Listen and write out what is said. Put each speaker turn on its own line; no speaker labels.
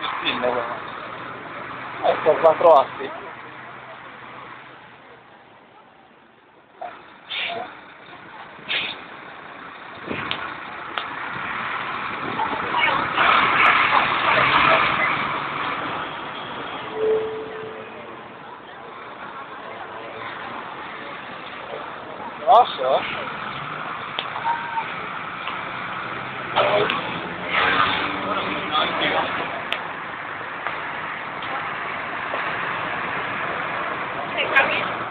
spinner ecco quattro assi Awesome. también.